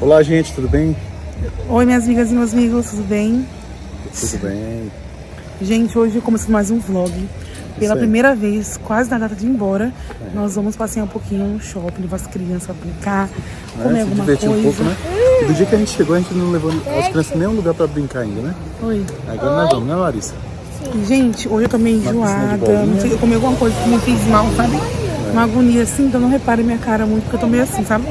Olá, gente, tudo bem? Oi, minhas amigas e meus amigos, tudo bem? Tudo bem. Gente, hoje começando mais um vlog. Pela primeira vez, quase na data de ir embora, nós vamos passear um pouquinho no shopping, levar as crianças brincar, comer É, se alguma coisa. um pouco, né? Do dia que a gente chegou, a gente não levou as crianças em nenhum lugar pra brincar ainda, né? Oi. Agora nós vamos, né, Larissa? Gente, hoje eu tô meio enjoada, não sei, eu comi alguma coisa que me fez mal, sabe? Uma agonia assim, então não repare minha cara muito, porque eu tô meio assim, sabe?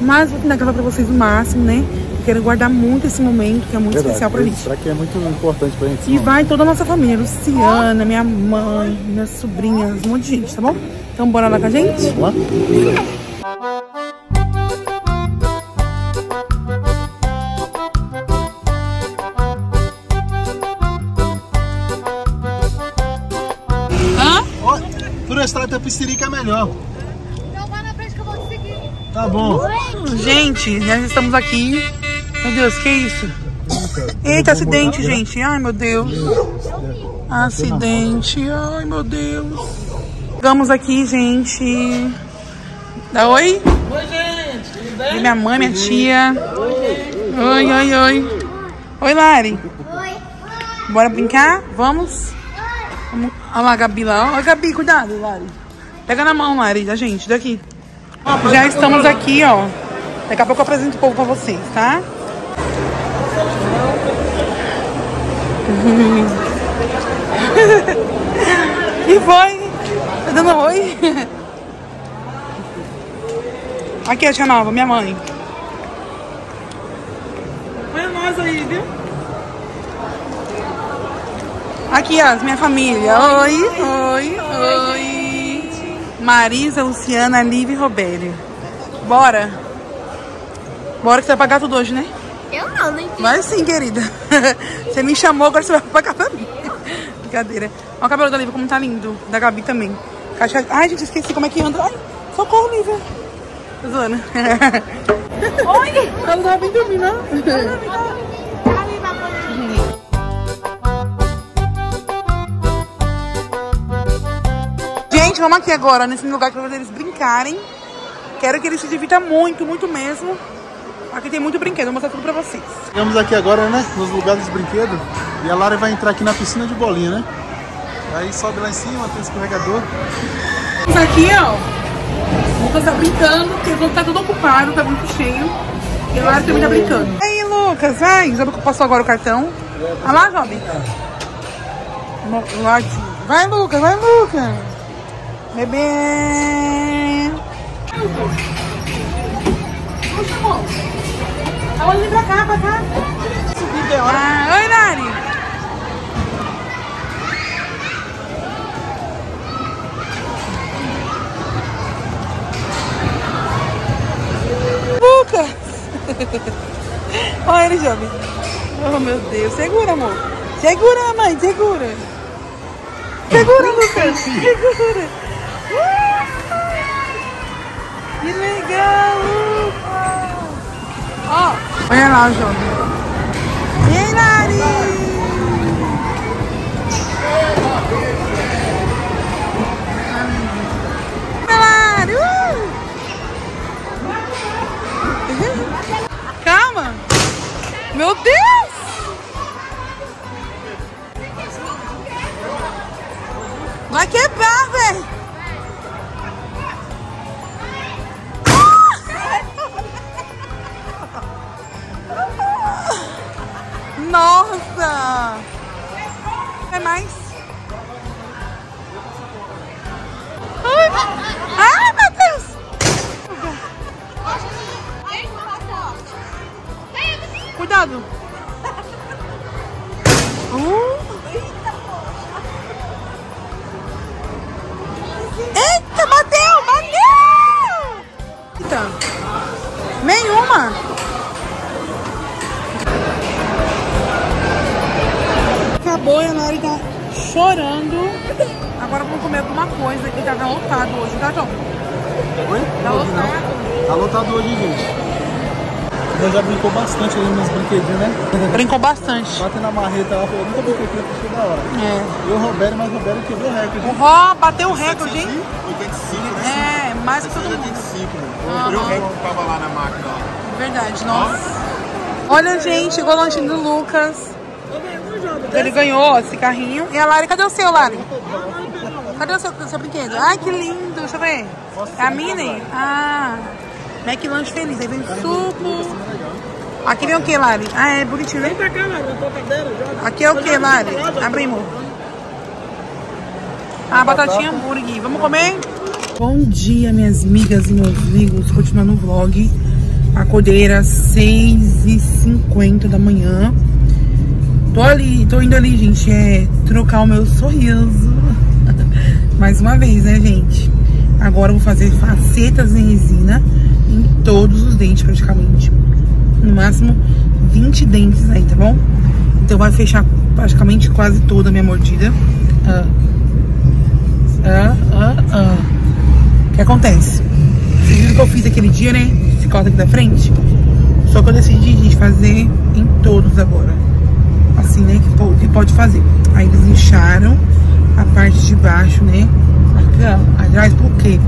Mas vou tentar gravar pra vocês o máximo, né? Quero guardar muito esse momento, que é muito especial pra mim. Será que é muito importante pra gente? E vai toda a nossa família, Luciana, minha mãe, minhas sobrinhas, um monte de gente, tá bom? Então bora lá com a gente? Vamos lá? Hã? Ó, por essa tapicerica é melhor. Então vai na frente que eu vou te seguir. Tá bom. Gente, já estamos aqui. Meu Deus, que isso? Eita, acidente, gente. Ai, meu Deus. Acidente. Ai, meu Deus. Chegamos aqui, gente. Dá oi? Oi, gente. E minha mãe, minha tia. Oi, oi, oi. Oi, Lari. Oi. Bora brincar? Vamos? Vamos. Olha lá, a Gabi lá. Olha, Gabi, cuidado, Lari. Pega na mão, Lari, da gente, daqui. Já estamos aqui, ó. Daqui a pouco eu apresento o povo pra vocês, tá? E foi? Tá dando oi? Aqui, a tia nova, minha mãe. Olha nós aí, viu? Aqui, ó, minha família. Oi, oi, oi. Marisa, Luciana, Lívia e Robério. Bora. Bora que você vai pagar tudo hoje, né? Eu não, nem Vai sim, querida. Você me chamou, agora você vai pagar pra mim. Brincadeira. Olha o cabelo da Lívia como tá lindo. Da Gabi também. Caixa... Ai, gente, esqueci como é que anda. Ai, socorro, Lívia. Tô zoando. Oi! Ela não tava bem dormindo, não? Gente, vamos aqui agora, nesse lugar para eles brincarem. Quero que eles se divirtam muito, muito mesmo. Aqui tem muito brinquedo, vou mostrar tudo pra vocês. Chegamos aqui agora, né? Nos lugares dos brinquedos. E a Lara vai entrar aqui na piscina de bolinha, né? Aí sobe lá em cima, tem escorregador. Isso aqui, ó. O Lucas tá brincando, porque o tá tudo ocupado, tá muito cheio. E lá também tá brincando. E aí, Lucas, vai. Job passou agora o cartão. Olha lá, Job. De- Vai, Lucas, vai, Lucas. Bebê. Tá olhando pra cá, pra cá. Ah, oi, Nari. Lucas! Olha ele, jovem. Oh, meu Deus. Segura, amor. Segura, mãe. Segura. Segura, Lucas. Segura. Uh! Que legal. Ó, olha lá, jovem. E aí, Lari? Uh! Calma! Meu Deus! Vai quebrar, velho! Uh. Eita, bateu! Bateu! Eita! Nenhuma! Acabou e a Nari tá chorando. Agora vamos comer alguma coisa que tava lotado hoje, tá, João? Oi? Tá lotado. Tá lotado hoje, gente. Já brincou bastante ali nos brinquedinhos, né? Brincou bastante. Batendo na marreta lá, falou, nunca brinquei aqui, achei da hora. É. E o Roberto, mas o Roberto quebrou o recorde. O Ró bateu o recorde, hein? 85, né? É, mais que todo mundo. 85, mano. Eu o recorde que tava lá na máquina. lá. Verdade, nossa. Olha, gente, chegou o lanchinho do Lucas. Ele ganhou esse carrinho. E a Lari, cadê o seu, Lari? Cadê o seu, seu brinquedo? Ai, que lindo. Deixa eu ver. É a Minnie? Ah. Mac Lanche Feliz. Aí vem suco. Aqui vem o que, Lari? Ah, é bonitinho, né? Aqui é o que, Lari? Abre aí, amor. Ah, batatinha hambúrguer. Vamos comer? Bom dia, minhas amigas e meus amigos. Continuando o vlog. Acordei às 6h50 da manhã. Tô ali, tô indo ali, gente, é trocar o meu sorriso. Mais uma vez, né, gente? Agora eu vou fazer facetas em resina em todos os dentes, praticamente. No máximo 20 dentes aí, tá bom? Então vai fechar praticamente quase toda a minha mordida. Ah. Ah, ah. O que acontece? Vocês viram que eu fiz aquele dia, né? Esse corte aqui da frente. Só que eu decidi, gente, fazer em todos agora. Assim, né? Que pode, fazer. Aí eles incharam a parte de baixo, né? Aqui, ó, atrás, por quê?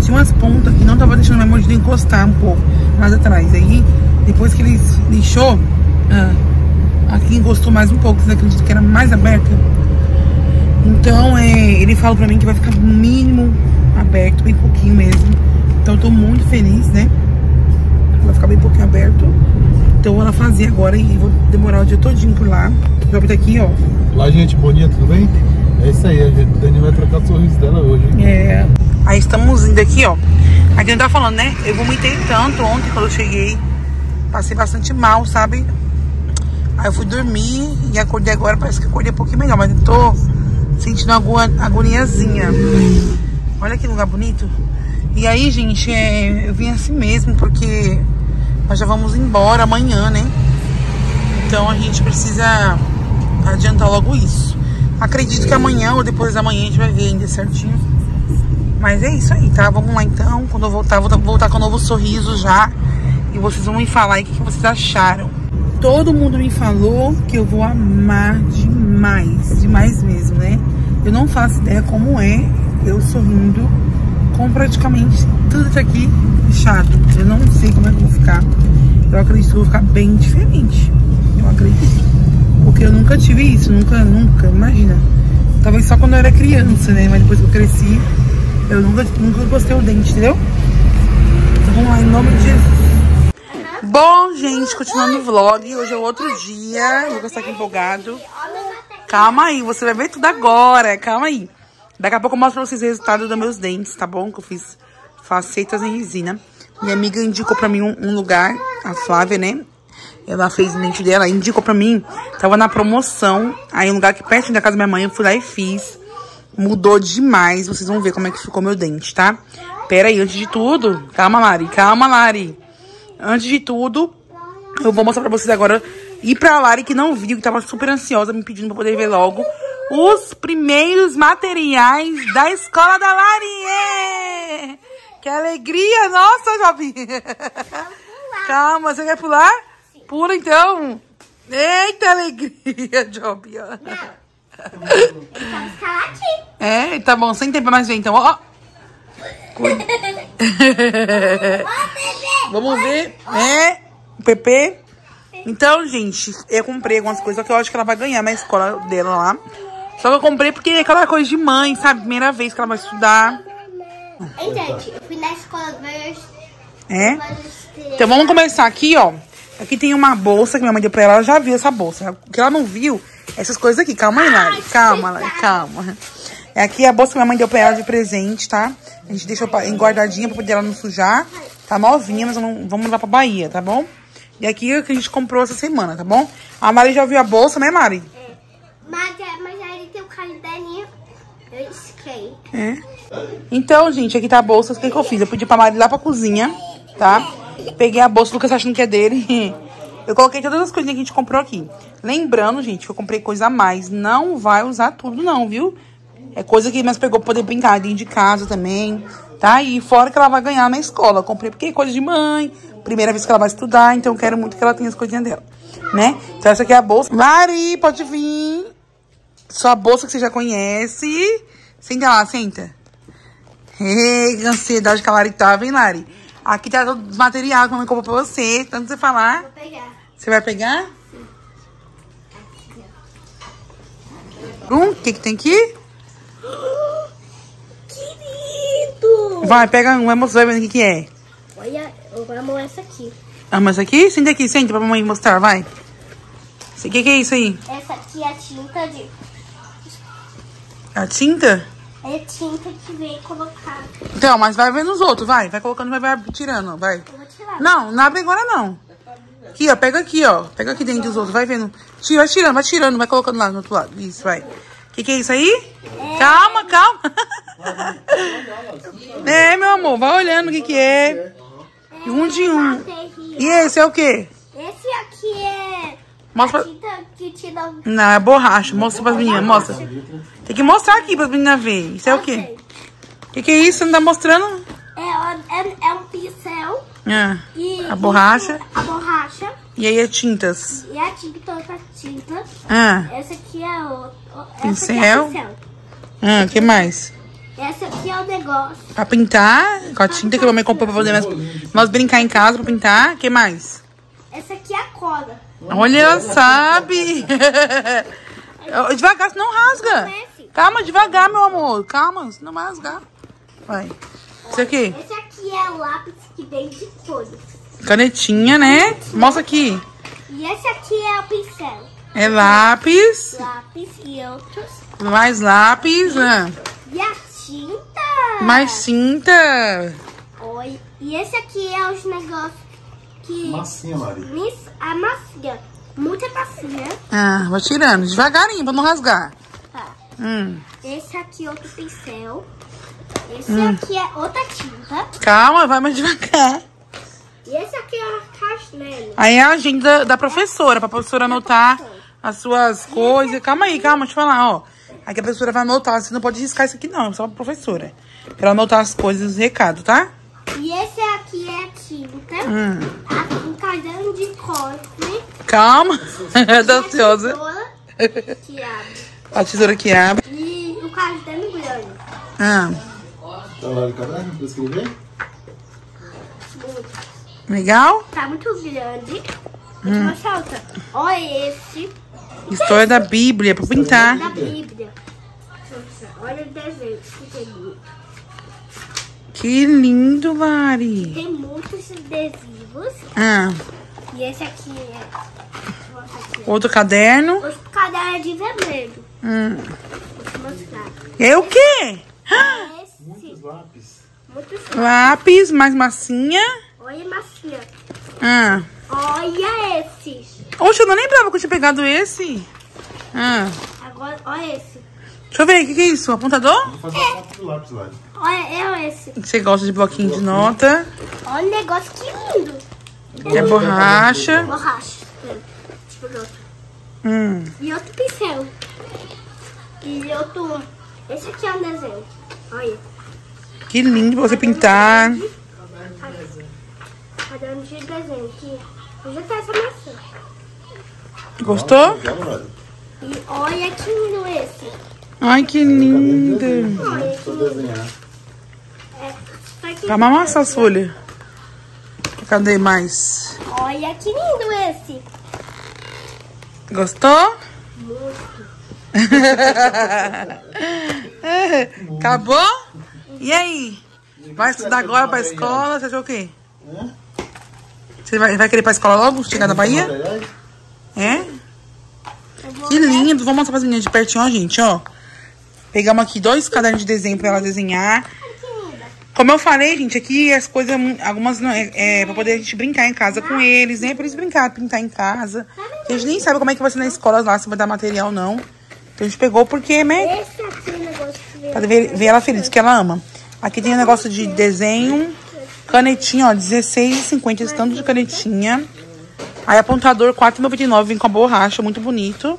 Tinha umas pontas que não tava deixando minha mordida encostar um pouco mais atrás. Aí, depois que eles lixou, ah, aqui encostou mais um pouco. Vocês acreditam que era mais aberta? Então, é, ele falou pra mim que vai ficar mínimo aberto, bem pouquinho mesmo. Então, eu tô muito feliz, né? Vai ficar bem pouquinho aberto. Então, eu vou lá fazer agora e vou demorar o dia todinho por lá. Job tá aqui, ó. Olá, gente, bom dia, tudo bem? É isso aí, a gente, a Dani vai trocar o sorriso dela hoje. hein? É. Aí estamos indo aqui, ó. Aqui não tá falando, né? Eu vomitei tanto ontem quando eu cheguei. Passei bastante mal, sabe? Aí eu fui dormir e acordei agora. Parece que acordei um pouquinho melhor, mas eu tô sentindo alguma agoniazinha. Olha que lugar bonito. E aí, gente, é, eu vim assim mesmo, porque nós já vamos embora amanhã, né? Então a gente precisa adiantar logo isso. Acredito que amanhã ou depois da manhã a gente vai ver ainda certinho. Mas é isso aí, tá? Vamos lá então. Quando eu voltar, vou voltar com um novo sorriso já. E vocês vão me falar aí o que vocês acharam. Todo mundo me falou que eu vou amar demais, demais mesmo, né? Eu não faço ideia como é eu sorrindo com praticamente tudo isso aqui fechado. Eu não sei como é que eu vou ficar. Eu acredito que eu vou ficar bem diferente. Eu acredito. Porque eu nunca tive isso, nunca, nunca, imagina. Talvez só quando eu era criança, né? Mas depois que eu cresci, eu nunca, nunca gostei o dente, entendeu? Então vamos lá, em nome de Jesus. Bom, gente, continuando o vlog. Hoje é outro dia. O Lucas tá aqui empolgado. Calma aí, você vai ver tudo agora. Calma aí. Daqui a pouco eu mostro pra vocês o resultado dos meus dentes, tá bom? Que eu fiz facetas em resina. Minha amiga indicou pra mim um, um lugar, a Flávia, né? Ela fez o dente dela, indicou pra mim. Tava na promoção. Aí um lugar que perto da casa da minha mãe, eu fui lá e fiz. Mudou demais. Vocês vão ver como é que ficou meu dente, tá? Pera aí, antes de tudo. Calma, Lari. Calma, Lari. Antes de tudo, eu vou mostrar pra vocês agora. E pra Lari que não viu, que tava super ansiosa, me pedindo pra poder ver logo. Os primeiros materiais da escola da Lari. Ê! Que alegria! Nossa, Jobim! Calma, você quer pular? Pula então. Eita alegria, Jobim. É, tá bom, sem tempo pra mais ver então. Ó. Cuida. Vamos ver. É, o PP. Então, gente, eu comprei algumas coisas, só que eu acho que ela vai ganhar na escola dela lá. Só que eu comprei porque é aquela coisa de mãe, sabe? Primeira vez que ela vai estudar. Ei, gente, eu fui na escola É? Então vamos começar aqui, ó. Aqui tem uma bolsa que minha mãe deu pra ela. Ela já viu essa bolsa. O que ela não viu, essas coisas aqui. Calma aí, Lari. Calma, Lari. Calma. É aqui a bolsa que minha mãe deu pra ela de presente, tá? A gente deixou guardadinha pra poder ela não sujar. Tá novinha, mas não- vamos levar pra Bahia, tá bom? E aqui é o que a gente comprou essa semana, tá bom? A Mari já viu a bolsa, né, Mari? Mas, mas aí tem o calendarinho. Eu esquei. É. Então, gente, aqui tá a bolsa. O que, que eu fiz? Eu pedi pra Mari ir lá pra cozinha, tá? Peguei a bolsa, o Lucas achando que é dele. Eu coloquei todas as coisinhas que a gente comprou aqui. Lembrando, gente, que eu comprei coisa a mais. Não vai usar tudo, não, viu? É coisa que nós pegou pra poder brincar dentro de casa também, tá? E fora que ela vai ganhar na escola. Eu comprei porque é coisa de mãe. Primeira vez que ela vai estudar, então eu quero muito que ela tenha as coisinhas dela, né? Então essa aqui é a bolsa. Mari, pode vir. Sua bolsa que você já conhece. Senta lá, senta. Ei, que ansiedade que a Lari tava, hein, Lari? Aqui tá todos os materiais que a mamãe comprou pra você. Tanto você falar. Vou pegar. Você vai pegar? Um, o que que tem aqui? Vai, pega um, vai mostrar, vai o que que é. Olha, eu vou amar essa aqui. Ah, mas aqui? Senta aqui, senta pra mamãe mostrar, vai. O que que é isso aí? Essa aqui é a tinta de... A tinta? É tinta que vem colocar. Então, mas vai vendo os outros, vai. Vai colocando, vai, vai tirando, vai. Eu vou tirar. Não, não abre agora não. Aqui, ó, pega aqui, ó. Pega aqui dentro dos outros, vai vendo. Tira, vai tirando, vai tirando, vai colocando lá no outro lado. Isso, vai. O que que é isso aí? Calma, calma. é, meu amor, vai olhando o que que é. É Um de um. E esse é o quê? Esse aqui é Mostra pra... tinta que tira... Não, é borracha. Mostra pras meninas, mostra. Tem que mostrar aqui pras meninas verem. Isso é o quê? O que que é isso? Você não tá mostrando? É, é, é um pincel Ah, e... A borracha. A borracha. E aí é tintas. E a tinta, outra tinta. Ah, Essa aqui é o... Essa Pincel. Aqui é pincel. ah, o que mais? Essa aqui é o negócio. Pra pintar, com a tinta que a mamãe comprou pra poder nós, nós brincar em casa pra pintar. O que mais? Essa aqui é a cola. Olha, ela sabe. devagar, senão rasga. Calma, devagar, meu amor. Calma, senão vai rasgar. Vai. Isso aqui, Esse aqui é o lápis que vem de cores. canetinha, né? Mostra aqui. E esse aqui é o pincel. É lápis, Lápis e outros. mais lápis, ah, E a tinta. mais cinta. Oi. E esse aqui é os negócios que... Massinha, Mari. Miss, a massinha. Muita massinha. Ah, vai tirando, devagarinho, pra não rasgar. Tá. Hum. Esse aqui é outro pincel. Esse Hum. aqui é outra tinta. Calma, vai mais devagar. E esse aqui é a castelo. Aí é a agenda da professora, pra professora anotar as suas coisas. Calma aí, calma, deixa eu falar, ó. Aqui a professora vai anotar, você não pode riscar isso aqui não, só pra professora. Pra ela anotar as coisas, os recados, tá? E esse aqui é a tinta. Hum. A, um caderno de cosme. Calma, tá ansiosa. tesoura que abre. A tesoura que abre. E o caderno grande. Ah, Tá lá de caderno pra escrever? legal? Tá muito grande. Hum. Mostrar outra. Olha esse História da Bíblia, pra pintar. da Bíblia. Olha o desenho que tem. Que lindo, Lari. Tem muitos adesivos. Ah, E esse aqui é. Outro caderno. Os cadernos de vermelho. Hum. Vou te mostrar. Aí o quê? Esse. Lápis. Muitos. Lápis, mais massinha. Olha a massinha. Ah. Olha esses. Oxe, eu não lembrava que eu tinha pegado esse. Ah. Agora, olha esse. Deixa eu ver, o que, que é isso? Apontador? Vou fazer uma foto do lápis lá. Olha eu esse. Você gosta de bloquinho de nota. Olha o negócio que lindo. Que é borracha. Borracha. Pera, Deixa eu pegar outro. Hum. E outro pincel. E outro. Esse aqui é um desenho. Olha. Que lindo pra você pintar. Caderno de desenho. Que eu já tenho essa maçã. Gostou? E olha que lindo esse. Ai, que lindo. Olha que lindo. É, tá. Pra amassar as folhas. Cadê mais? Olha que lindo esse. Gostou? Acabou? E aí? Vai estudar agora pra escola? Você achou o quê? Você vai, vai querer ir pra escola logo? Chegar da Bahia? É? Que lindo. Vou mostrar pras meninas de pertinho, ó, gente, ó. Pegamos aqui dois cadernos de desenho pra ela desenhar. Como eu falei, gente, aqui as coisas, algumas não é, é pra poder a gente brincar em casa com eles, né? Pra eles brincar, pintar em casa. A gente nem sabe como é que vai ser na escola lá, se vai dar material ou não. Então a gente pegou porque, né? É. Pra ver, ver ela feliz, que ela ama. Aqui tem um negócio de desenho, canetinha, ó, R$16,50 esse tanto de canetinha. Aí apontador R$4,99, vem com a borracha, muito bonito.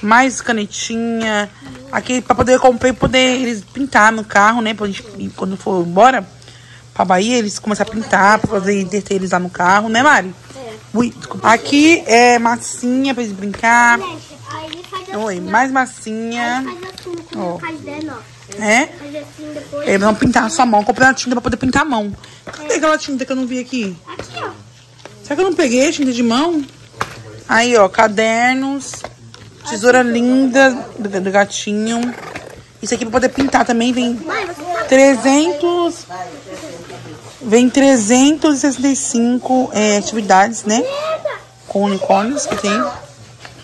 Mais canetinha. Aqui pra poder comprar e poder eles pintar no carro, né? Pra gente, quando for embora pra Bahia, eles começar a pintar, pra poder entreter eles lá no carro, né, Mari? É. Ui, desculpa. Aqui é massinha pra eles brincar. Assim. Oi, mais massinha. assim Ó. É? Assim depois. Eles vão pintar a sua mão, comprar uma tinta pra poder pintar a mão. Cadê aquela tinta que eu não vi aqui? Aqui, ó. Será que eu não peguei a tinta de mão? Aí, ó, cadernos. Tesoura linda do, do gatinho. Isso aqui pra poder pintar também vem Mãe, você tá... 300... Vem 365 é, atividades, né? Com unicórnios que tem.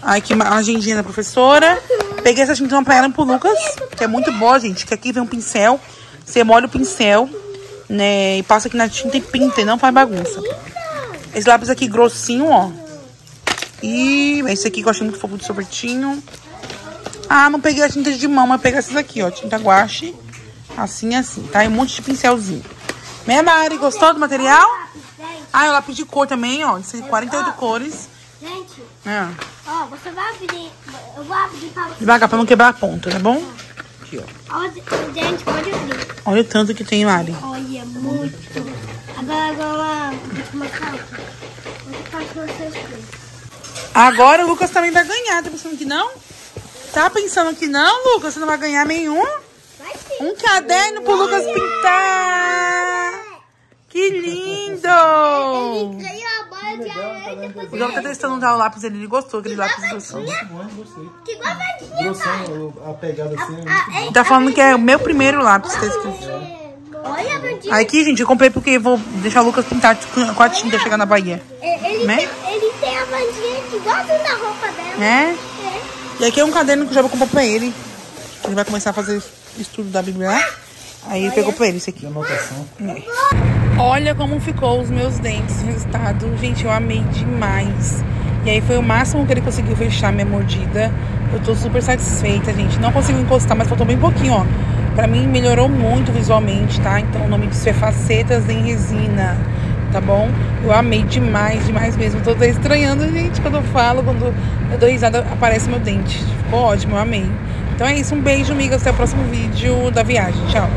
Aí aqui uma agendinha da professora. Peguei essa tinta pra ela pro Lucas, que é muito boa, gente. Que aqui vem um pincel. Você molha o pincel, né? E passa aqui na tinta e pinta, e não faz bagunça. Esse lápis aqui grossinho, ó. E esse aqui que eu achei muito fofo de sorvetinho. Ah, não peguei a tinta de mão, mas peguei essas aqui, ó. Tinta guache. Assim, assim, tá? E um monte de pincelzinho. Minha Mari, gostou do material? Ah, e o lápis de cor também, ó. Esse 48 cores. gente, É. ó, você vai abrir... Eu vou abrir pra você. Devagar, pra não quebrar a ponta, tá bom? Aqui, ó. Gente, pode abrir. Olha o tanto que tem, Mari. Olha, muito. Agora, agora, vou te mostrar aqui. Vou mostrar pra vocês tudo. Agora o Lucas também vai ganhar. Tá pensando que não? Tá pensando que não, Lucas? Você não vai ganhar nenhum? Vai sim. Um caderno pro Lucas pintar. Que lindo! Ele ganhou e depois O João tá testando usar o lápis dele. Ele gostou, aquele lápis grossão. Bom, gostei. Que igual a verdinha, pai. Grossão, a pegada assim é muito Ele tá falando que é o meu primeiro lápis, tá escrito. Olha a verdinha. Aí aqui, gente, eu comprei porque vou deixar o Lucas pintar com a tinta chegar na Bahia. Ele, Né? tem, ele tem a bandinha que igualzinho na roupa dela. Né? É. E aqui é um caderno que eu já vou comprar pra ele. Ele vai começar a fazer estudo da Bíblia lá. Aí ele pegou pra ele esse aqui. anotação. Olha como ficou os meus dentes, o resultado. Gente, eu amei demais. E aí foi o máximo que ele conseguiu fechar minha mordida. Eu tô super satisfeita, gente. Não consigo encostar, mas faltou bem pouquinho, ó. Pra mim melhorou muito visualmente, tá? Então o nome disso é Facetas em Resina, tá bom? Eu amei demais, demais mesmo. Tô até estranhando, gente, quando eu falo, quando eu dou risada, aparece meu dente. Ficou ótimo, eu amei. Então é isso, um beijo, amigas. Até o próximo vídeo da viagem. Tchau.